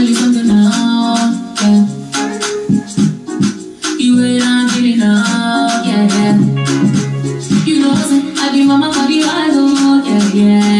you something now, yeah. You yeah, yeah. You know I said be mama for yeah, yeah.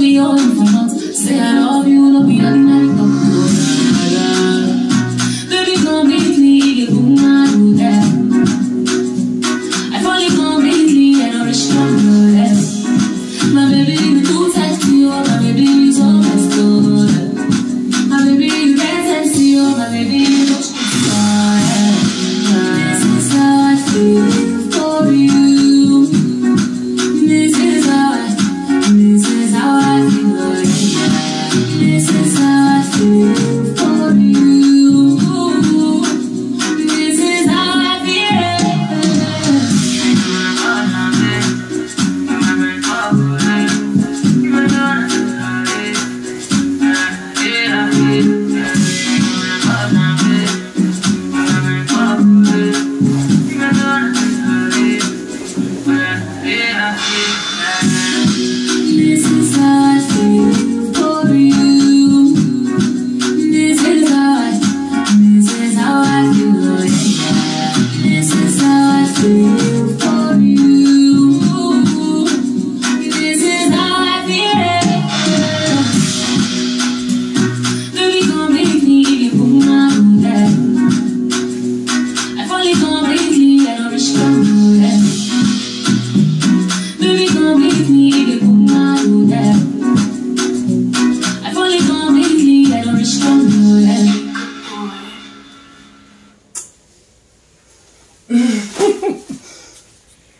be your influence. Say I love you, don't be ordinary.